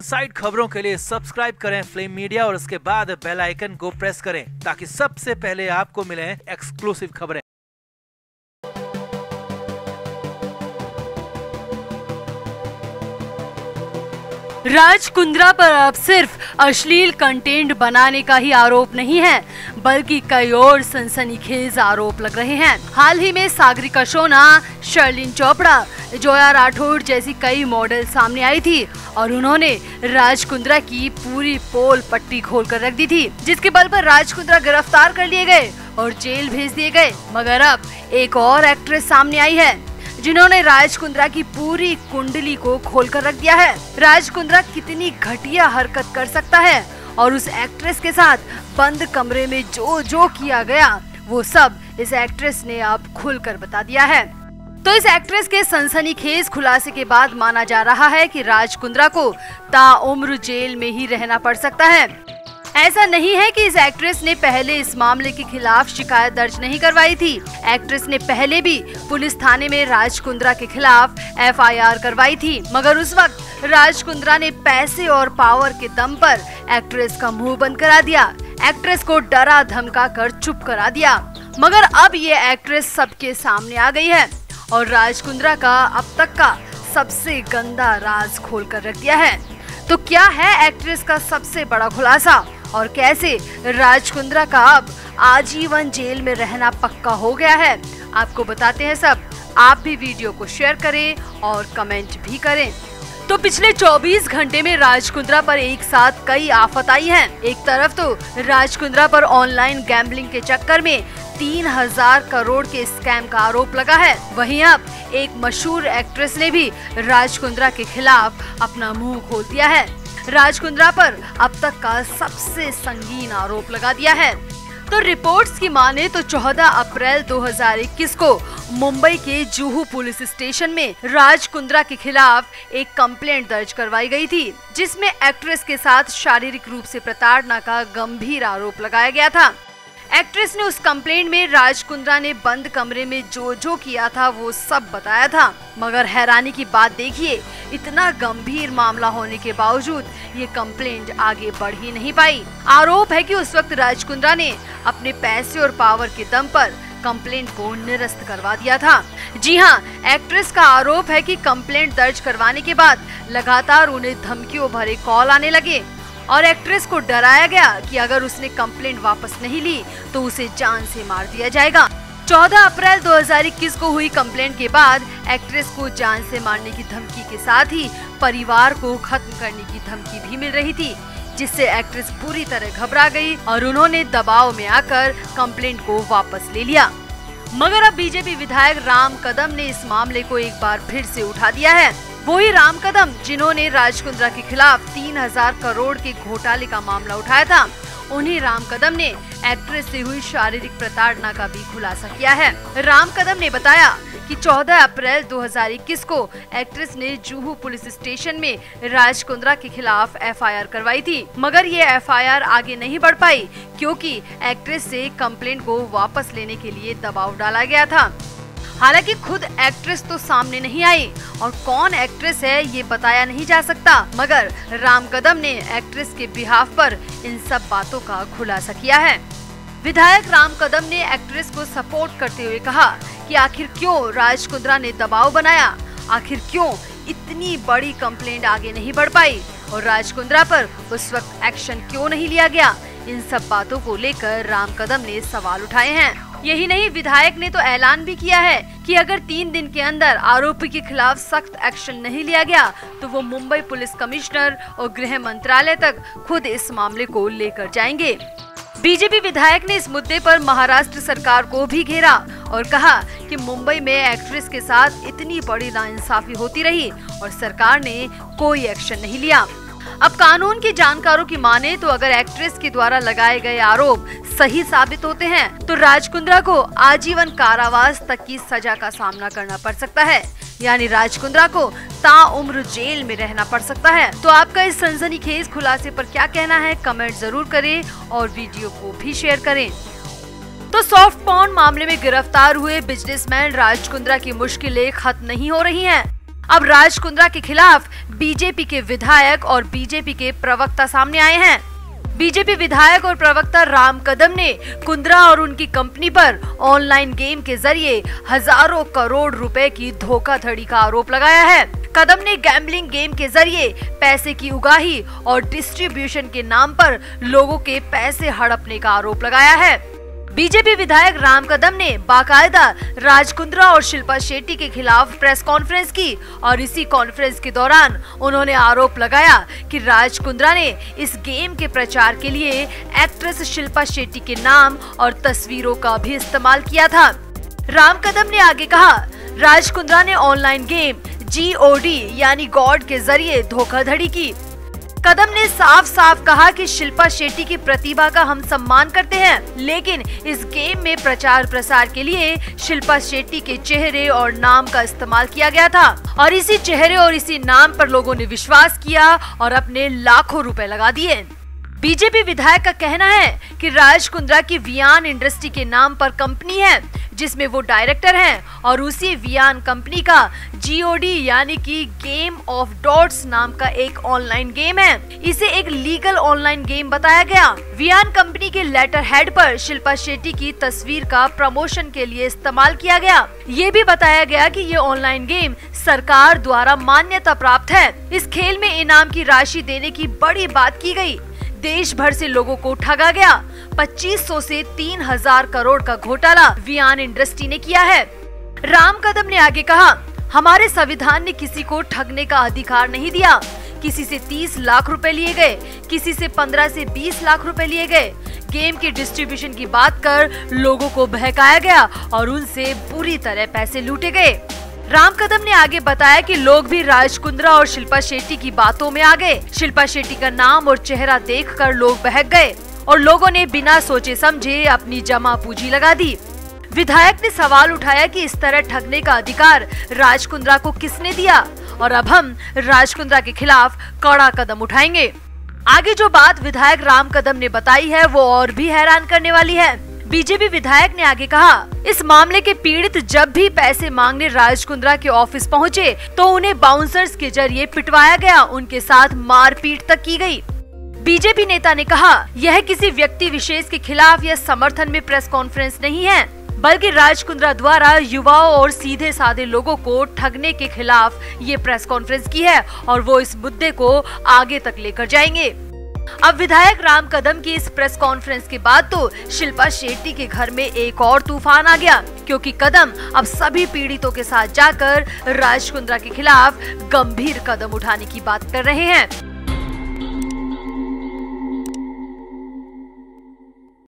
Side खबरों के लिए सब्सक्राइब करें फ्लेम मीडिया और उसके बाद बेल आइकन को प्रेस करें ताकि सबसे पहले आपको मिले एक्सक्लूसिव खबरें। राज कुंद्रा पर अब सिर्फ़ अश्लील कंटेंट बनाने का ही आरोप नहीं है। बल्कि कई और सनसनीखेज आरोप लग रहे हैं। हाल ही में सागरिका सोना शर्लिन चोपड़ा, जोया राठौड़ जैसी कई मॉडल सामने आई थी और उन्होंने राज कुंद्रा की पूरी पोल पट्टी खोल कर रख दी थी, जिसके बल पर राज कुंद्रा गिरफ़्तार कर लिए गए और जेल भेज दिए गए। मगर अब एक और एक्ट्रेस सामने आई है, जिन्होंने राज कुंद्रा की पूरी कुंडली को खोल कर रख दिया है। राज कुंद्रा कितनी घटिया हरकत कर सकता है? और उस एक्ट्रेस के साथ बंद कमरे में जो जो किया गया, वो सब इस एक्ट्रेस ने अब खुलकर बता दिया है। तो इस एक्ट्रेस के सनसनीखेज खुलासे के बाद माना जा रहा है कि राज कुंद्रा को ताउम्र जेल में ही रहना पड़ सकता है। ऐसा नहीं है कि इस एक्ट्रेस ने पहले इस मामले के खिलाफ शिकायत दर्ज नहीं करवाई थी। एक्ट्रेस ने पहले भी पुलिस थाने में राज कुंद्रा के खिलाफ एफआईआर करवाई थी, मगर उस वक्त राज कुंद्रा ने पैसे और पावर के दम पर एक्ट्रेस का मुँह बंद करा दिया। एक्ट्रेस को डरा धमका कर चुप करा दिया। मगर अब ये एक्ट्रेस सबके सामने आ गई है और राज कुंद्रा का अब तक का सबसे गंदा राज खोल कर रख दिया है। तो क्या है एक्ट्रेस का सबसे बड़ा खुलासा? और कैसे राज कुंद्रा का अब आजीवन जेल में रहना पक्का हो गया है, आपको बताते हैं सब। आप भी वीडियो को शेयर करें और कमेंट भी करें। तो पिछले 24 घंटे में राज कुंद्रा पर एक साथ कई आफत आई हैं। एक तरफ़ तो राज कुंद्रा पर ऑनलाइन गैम्बलिंग के चक्कर में तीन हज़ार करोड़ के स्कैम का आरोप लगा है। वहीं अब एक मशहूर एक्ट्रेस ने भी राज कुंद्रा के खिलाफ अपना मुँह खोल दिया है। राज कुंद्रा पर अब तक का सबसे संगीन आरोप लगा दिया है। तो रिपोर्ट्स की माने तो 14 अप्रैल 2021 को मुंबई के जुहू पुलिस स्टेशन में राज कुंद्रा के खिलाफ एक कंप्लेंट दर्ज करवाई गई थी, जिसमें एक्ट्रेस के साथ शारीरिक रूप से प्रताड़ना का गंभीर आरोप लगाया गया था। एक्ट्रेस ने उस कंप्लेंट में राज कुंद्रा ने बंद कमरे में जो जो किया था, वो सब बताया था। मगर हैरानी की बात देखिए, इतना गंभीर मामला होने के बावजूद ये कंप्लेंट आगे बढ़ ही नहीं पाई। आरोप है कि उस वक्त राज कुंद्रा ने अपने पैसे और पावर के दम पर कंप्लेंट को निरस्त करवा दिया था। जी हाँ एक्ट्रेस का आरोप है कि कंप्लेंट दर्ज करवाने के बाद लगातार उन्हें धमकियों भरे कॉल आने लगे। और एक्ट्रेस को डराया गया कि अगर उसने कंप्लेंट वापस नहीं ली तो उसे जान से मार दिया जाएगा। 14 अप्रैल 2021 को हुई कंप्लेंट के बाद एक्ट्रेस को जान से मारने की धमकी के साथ ही परिवार को खत्म करने की धमकी भी मिल रही थी, जिससे एक्ट्रेस पूरी तरह घबरा गई और उन्होंने दबाव में आकर कंप्लेंट को वापस ले लिया। मगर अब बीजेपी विधायक राम कदम ने इस मामले को एक बार फिर से उठा दिया है। वो ही राम कदम, जिन्होंने राज कुंद्रा के खिलाफ तीन हज़ार करोड़ के घोटाले का मामला उठाया था, उन्हीं राम कदम ने एक्ट्रेस से हुई शारीरिक प्रताड़ना का भी खुलासा किया है। राम कदम ने बताया कि 14 अप्रैल 2021 को एक्ट्रेस ने जूहू पुलिस स्टेशन में राज कुंद्रा के खिलाफ एफआईआर करवाई थी, मगर ये एफआईआर आगे नहीं बढ़ पाई, क्योंकि एक्ट्रेस से कंप्लेंट को वापस लेने के लिए दबाव डाला गया था। हालाँकि खुद एक्ट्रेस तो सामने नहीं आई और कौन एक्ट्रेस है ये बताया नहीं जा सकता, मगर राम कदम ने एक्ट्रेस के बिहाफ पर इन सब बातों का खुलासा किया है। विधायक राम कदम ने एक्ट्रेस को सपोर्ट करते हुए कहा कि आखिर क्यों राज कुंद्रा ने दबाव बनाया? आखिर क्यों इतनी बड़ी कंप्लेंट आगे नहीं बढ़ पाई? और राज कुंद्रा पर उस वक्त एक्शन क्यों नहीं लिया गया? इन सब बातों को लेकर राम कदम ने सवाल उठाए हैं। यही नहीं, विधायक ने तो ऐलान भी किया है कि अगर तीन दिन के अंदर आरोपी के खिलाफ सख्त एक्शन नहीं लिया गया तो वो मुंबई पुलिस कमिश्नर और गृह मंत्रालय तक खुद इस मामले को लेकर जाएँगे। बीजेपी विधायक ने इस मुद्दे पर महाराष्ट्र सरकार को भी घेरा और कहा कि मुंबई में एक्ट्रेस के साथ इतनी बड़ी नाइंसाफी होती रही और सरकार ने कोई एक्शन नहीं लिया। अब कानून के जानकारों की माने तो अगर एक्ट्रेस के द्वारा लगाए गए आरोप सही साबित होते हैं तो राजकुंद्रा को आजीवन कारावास तक की सजा का सामना करना पड़ सकता है। यानी राजकुंद्रा को ताउम्र जेल में रहना पड़ सकता है। तो आपका इस सनसनीखेज खुलासे पर क्या कहना है, कमेंट ज़रूर करें और वीडियो को भी शेयर करें। तो सॉफ्ट पॉन मामले में गिरफ़्तार हुए बिजनेसमैन राज कुंद्रा की मुश्किलें खत्म नहीं हो रही हैं। अब राज कुंद्रा के खिलाफ बीजेपी के विधायक और बीजेपी के प्रवक्ता सामने आए हैं। बीजेपी विधायक और प्रवक्ता राम कदम ने कुंद्रा और उनकी कंपनी पर ऑनलाइन गेम के ज़रिए हज़ारों करोड़ रुपए की धोखाधड़ी का आरोप लगाया है। कदम ने गैम्बलिंग गेम के ज़रिए पैसे की उगाही और डिस्ट्रीब्यूशन के नाम पर लोगों के पैसे हड़पने का आरोप लगाया है। बीजेपी विधायक राम कदम ने बाकायदा राज कुंद्रा और शिल्पा शेट्टी के खिलाफ प्रेस कॉन्फ्रेंस की और इसी कॉन्फ्रेंस के दौरान उन्होंने आरोप लगाया कि राज कुंद्रा ने इस गेम के प्रचार के लिए एक्ट्रेस शिल्पा शेट्टी के नाम और तस्वीरों का भी इस्तेमाल किया था। राम कदम ने आगे कहा राज कुंद्रा ने ऑनलाइन गेम जीओडी यानी गॉड के ज़रिए धोखाधड़ी की। कदम ने साफ़ साफ़ कहा कि शिल्पा शेट्टी की प्रतिभा का हम सम्मान करते हैं, लेकिन इस गेम में प्रचार प्रसार के लिए शिल्पा शेट्टी के चेहरे और नाम का इस्तेमाल किया गया था। और इसी चेहरे और इसी नाम पर लोगों ने विश्वास किया और अपने लाखों रुपए लगा दिए। बीजेपी विधायक का कहना है कि राज कुंद्रा की वियान इंडस्ट्री के नाम पर कंपनी है। जिसमें वो डायरेक्टर हैं और उसी वियान कंपनी का जीओडी यानी कि गेम ऑफ़ डॉट्स नाम का एक ऑनलाइन गेम है। इसे एक लीगल ऑनलाइन गेम बताया गया। वियान कंपनी के लेटर हेड पर शिल्पा शेट्टी की तस्वीर का प्रमोशन के लिए इस्तेमाल किया गया। ये भी बताया गया कि ये ऑनलाइन गेम सरकार द्वारा मान्यता प्राप्त है। इस खेल में इनाम की राशि देने की बड़ी बात की गई। देश भर से लोगों को ठगा गया। 2500 से 3000 करोड़ का घोटाला वियान इंडस्ट्री ने किया है। राम कदम ने आगे कहा, हमारे संविधान ने किसी को ठगने का अधिकार नहीं दिया। किसी से 30 लाख रुपए लिए गए, किसी से 15 से 20 लाख रुपए लिए गए। गेम के डिस्ट्रीब्यूशन की बात कर लोगों को बहकाया गया और उनसे बुरी तरह पैसे लूटे गए। राम कदम ने आगे बताया कि लोग भी राज कुंद्रा और शिल्पा शेट्टी की बातों में आ गए। शिल्पा शेट्टी का नाम और चेहरा देखकर लोग बहक गए और लोगों ने बिना सोचे समझे अपनी जमा पूंजी लगा दी। विधायक ने सवाल उठाया कि इस तरह ठगने का अधिकार राज कुंद्रा को किसने दिया? और अब हम राज कुंद्रा के खिलाफ कड़ा कदम उठाएँगे। आगे जो बात विधायक राम कदम ने बताई है, वो और भी हैरान करने वाली है। बीजेपी विधायक ने आगे कहा, इस मामले के पीड़ित जब भी पैसे मांगने राज कुंद्रा के ऑफ़िस पहुँचे तो उन्हें बाउंसर्स के ज़रिए पिटवाया गया, उनके साथ मारपीट तक की गई। बीजेपी नेता ने कहा, यह किसी व्यक्ति विशेष के खिलाफ या समर्थन में प्रेस कॉन्फ्रेंस नहीं है, बल्कि राज कुंद्रा द्वारा युवाओं और सीधे साधे लोगों को ठगने के खिलाफ ये प्रेस कॉन्फ्रेंस की है, और वो इस मुद्दे को आगे तक लेकर जाएँगे। अब विधायक राम कदम की इस प्रेस कॉन्फ्रेंस के बाद तो शिल्पा शेट्टी के घर में एक और तूफ़ान आ गया, क्योंकि कदम अब सभी पीड़ितों के साथ जाकर राजकुंद्रा के खिलाफ गंभीर कदम उठाने की बात कर रहे हैं।